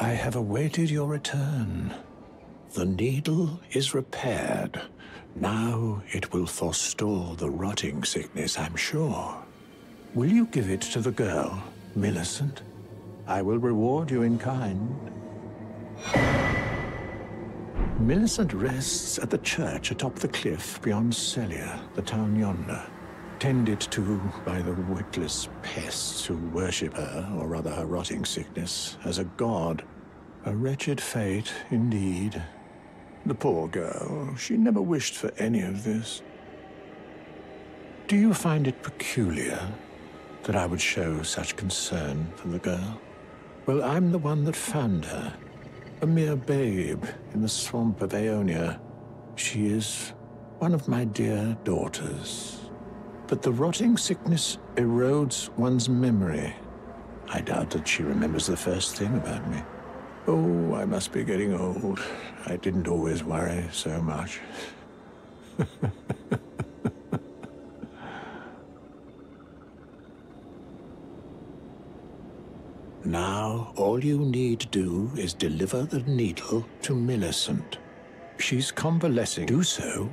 I have awaited your return. The needle is repaired. Now it will forestall the rotting sickness, I'm sure. Will you give it to the girl, Millicent? I will reward you in kind. Millicent rests at the church atop the cliff beyond Sellia, the town yonder, tended to by the witless pests who worship her, or rather her rotting sickness, as a god. A wretched fate, indeed. The poor girl, she never wished for any of this. Do you find it peculiar that I would show such concern for the girl? Well, I'm the one that found her. A mere babe in the swamp of Aeonia. She is one of my dear daughters. But the rotting sickness erodes one's memory. I doubt that she remembers the first thing about me. Oh, I must be getting old. I didn't always worry so much. now, all you need to do is deliver the needle to Millicent. She's convalescing. Do so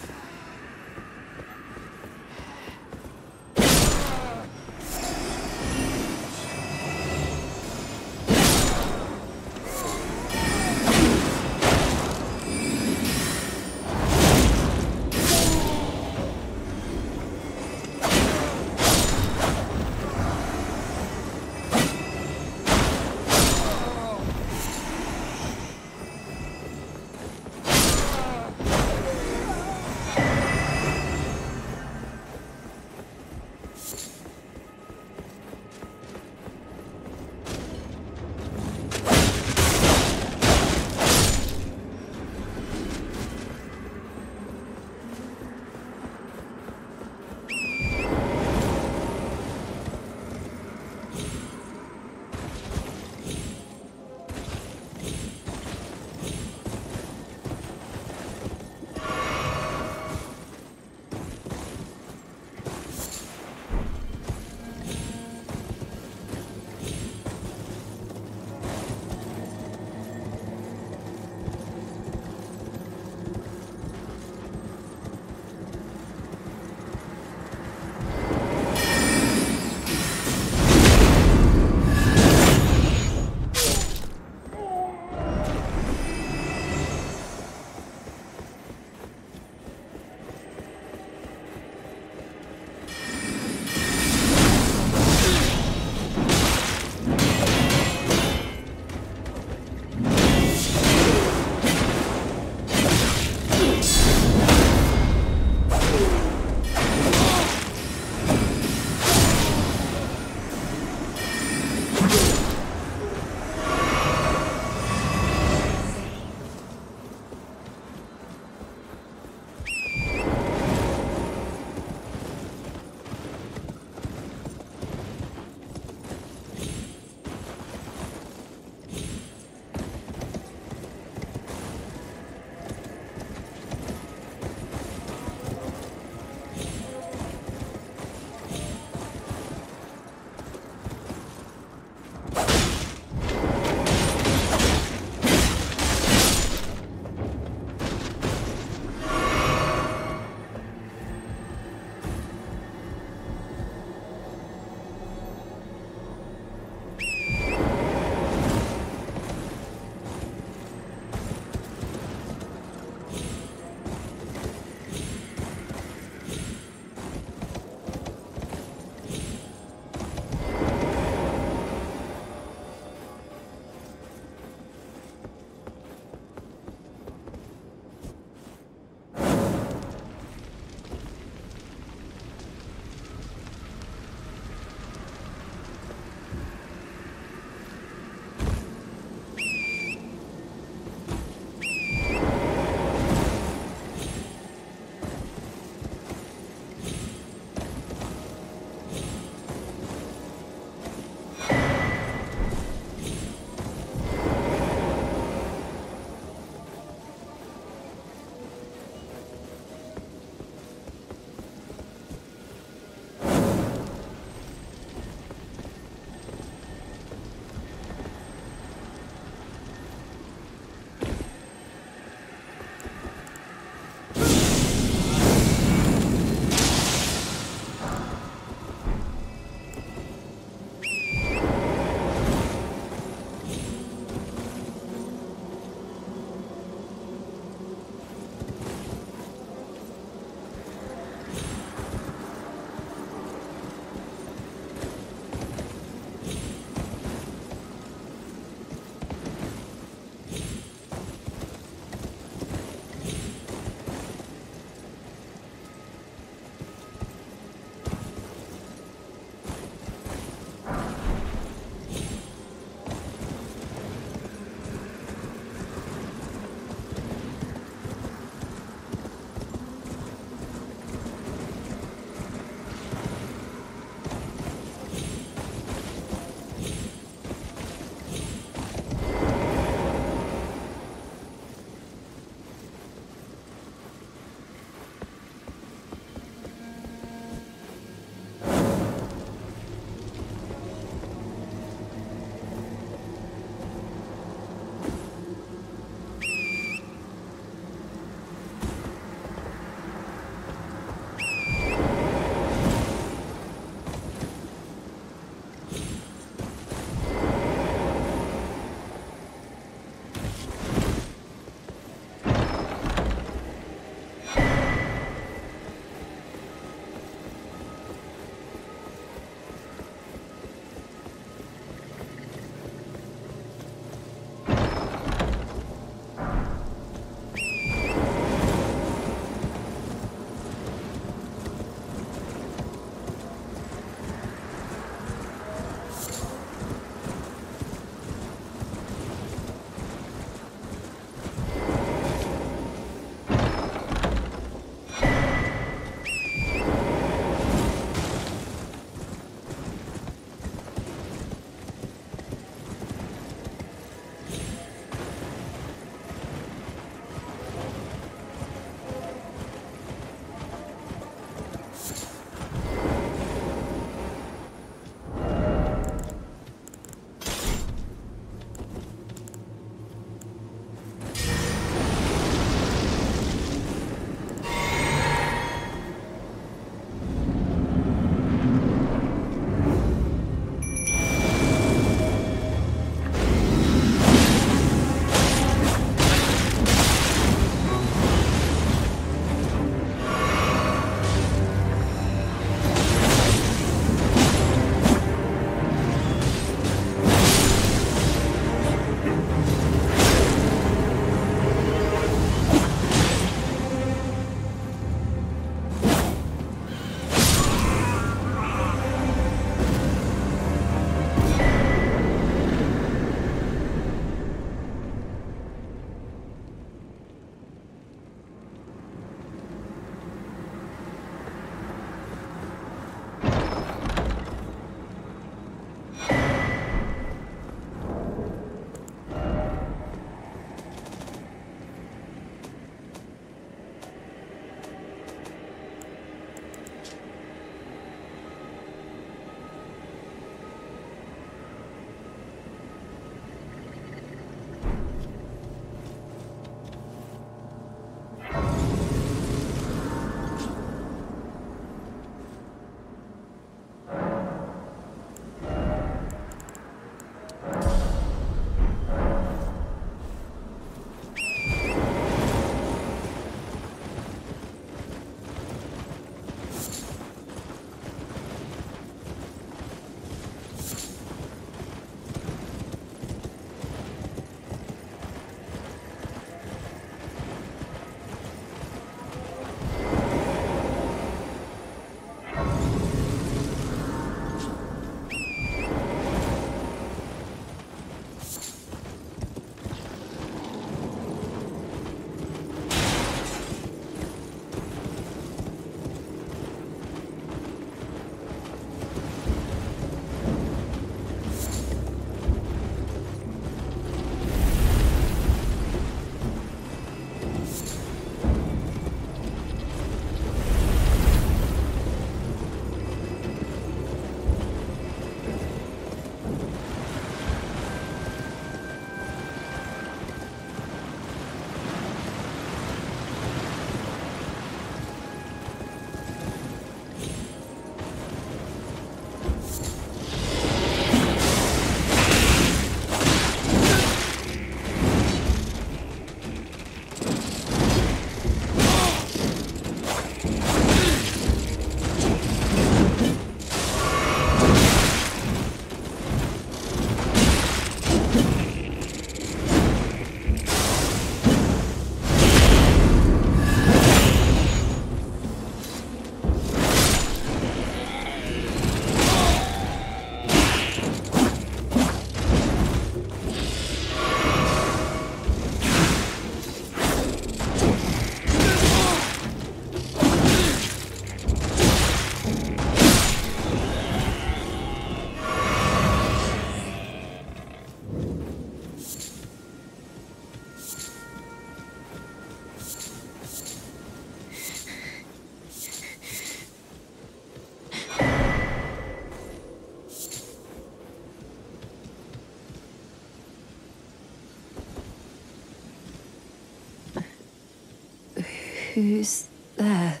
Who's there?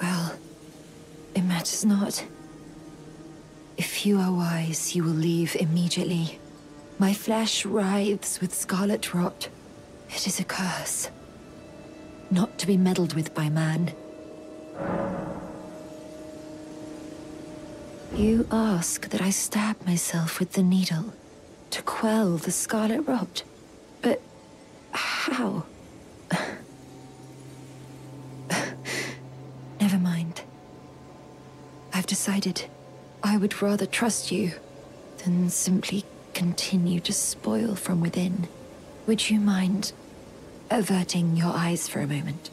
Well, it matters not. If you are wise, you will leave immediately. My flesh writhes with scarlet rot. It is a curse. Not to be meddled with by man. You ask that I stab myself with the needle to quell the scarlet rot. But how? Never mind. I've decided I would rather trust you than simply continue to spoil from within. Would you mind averting your eyes for a moment?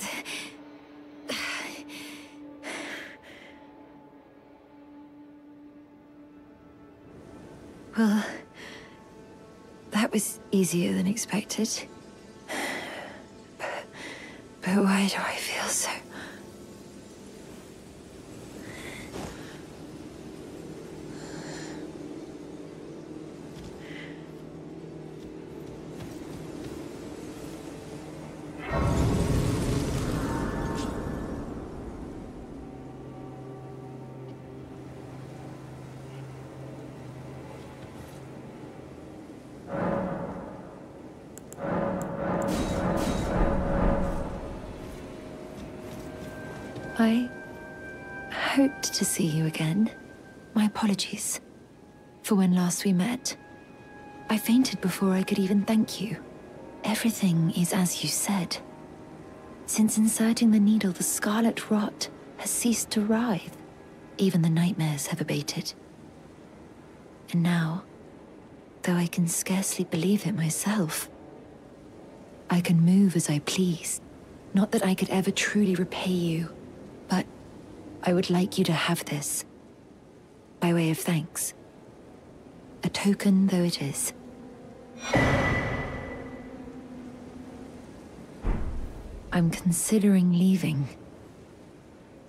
Well, that was easier than expected. But, why do I feel I hoped to see you again. My apologies for when last we met. I fainted before I could even thank you. Everything is as you said. Since inserting the needle, the scarlet rot has ceased to writhe. Even the nightmares have abated. And now, though I can scarcely believe it myself, I can move as I please. Not that I could ever truly repay you, I would like you to have this. By way of thanks. A token though it is. I'm considering leaving.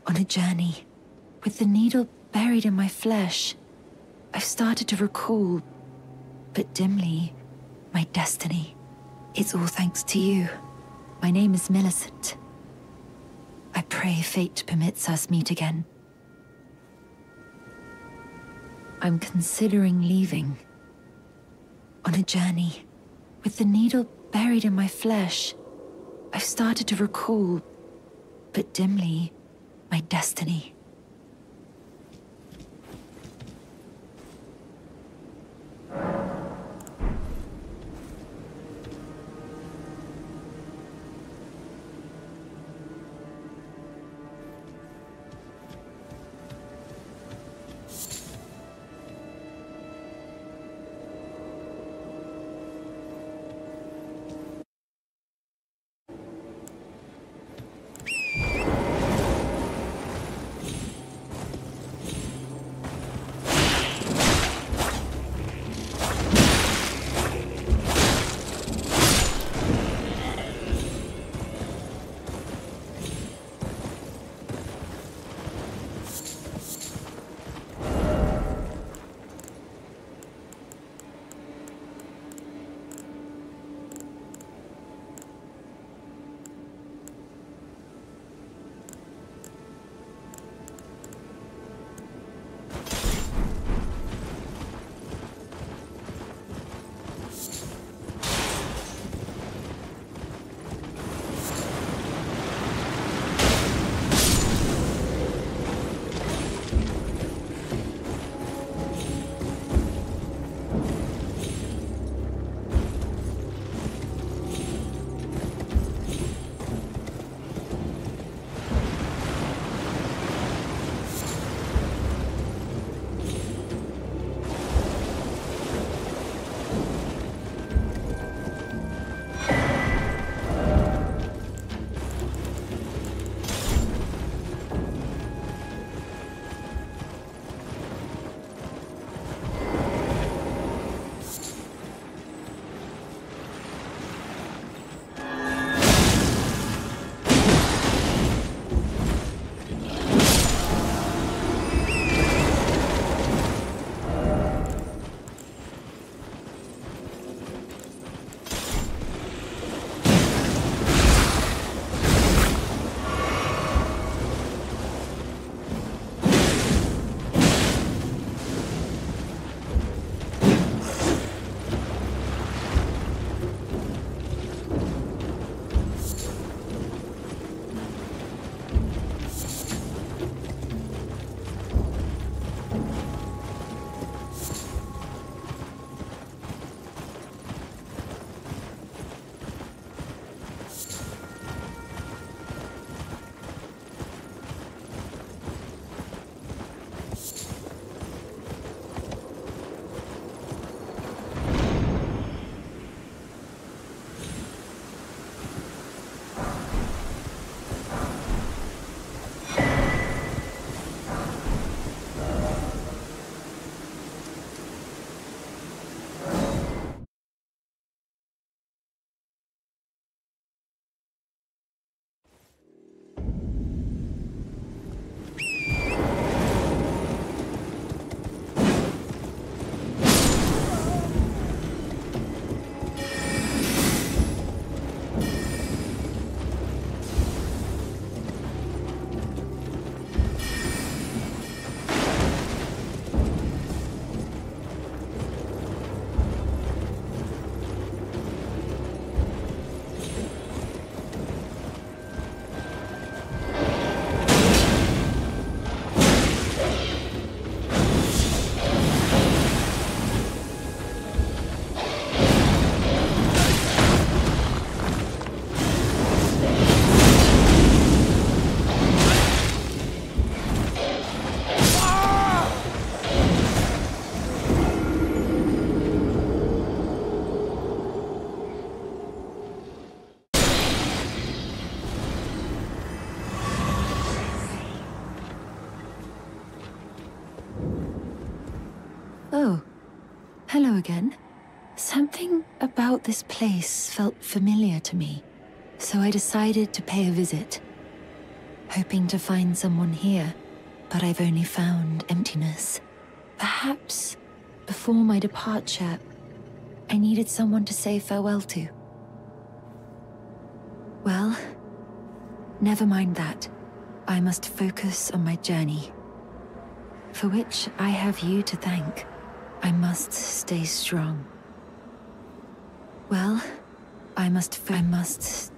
On a journey. With the needle buried in my flesh. I've started to recall, but dimly, my destiny. It's all thanks to you. My name is Millicent. I pray fate permits us meet again. I'm considering leaving. On a journey. With the needle buried in my flesh, I've started to recall, but dimly, my destiny. Hello again. Something about this place felt familiar to me, so I decided to pay a visit. Hoping to find someone here, but I've only found emptiness. Perhaps, before my departure, I needed someone to say farewell to. Well, never mind that. I must focus on my journey. For which I have you to thank. I must stay strong. Well, I must. I must.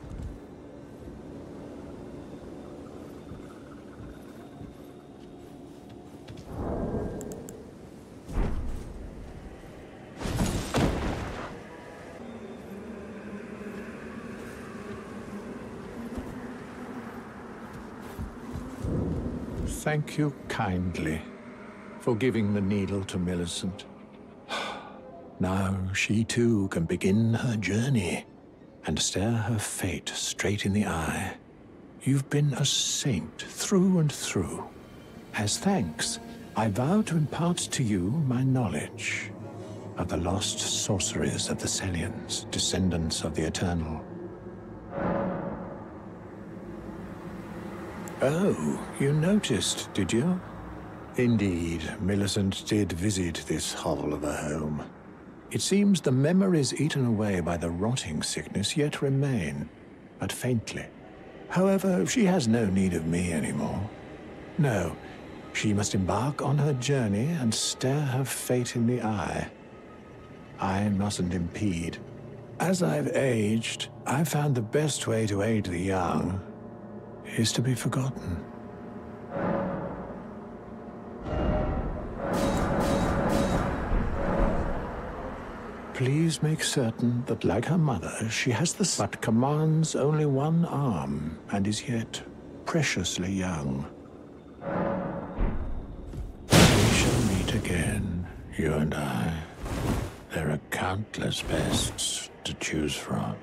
Thank you kindly for giving the needle to Millicent. Now she too can begin her journey and stare her fate straight in the eye. You've been a saint through and through. As thanks, I vow to impart to you my knowledge of the lost sorceries of the Sellians, descendants of the Eternal. Oh, you noticed, did you? Indeed, Millicent did visit this hovel of a home. It seems the memories eaten away by the rotting sickness yet remain, but faintly. However, she has no need of me anymore. No, she must embark on her journey and stare her fate in the eye. I mustn't impede. As I've aged, I've found the best way to aid the young is to be forgotten. Please make certain that, like her mother, she has the but commands only one arm and is yet preciously young. We shall meet again, you and I. There are countless bests to choose from.